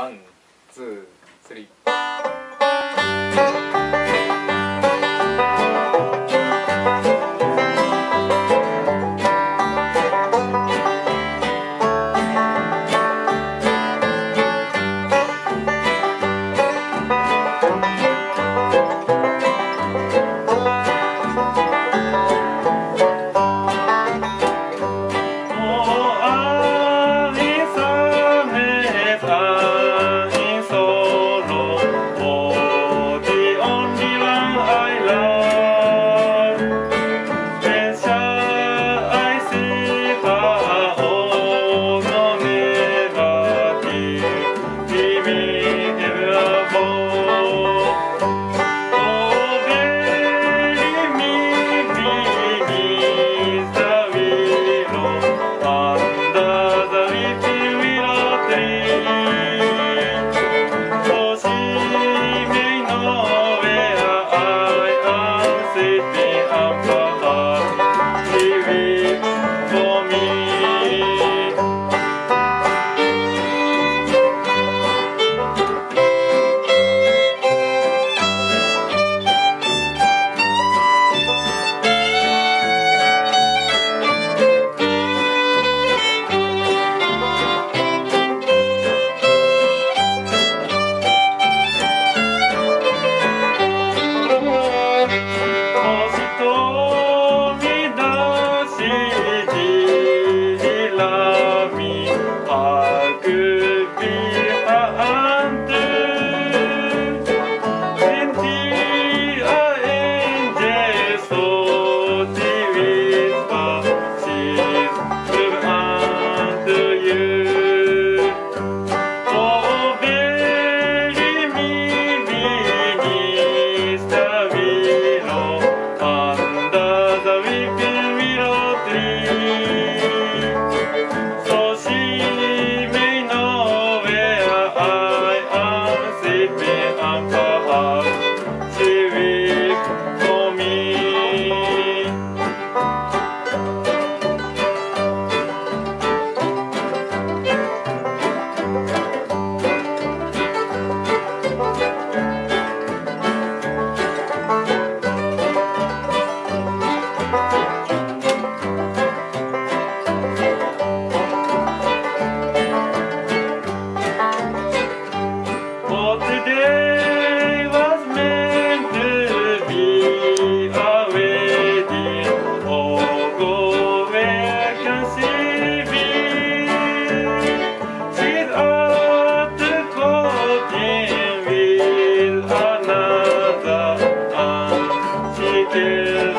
ワンツースリー。Yeah.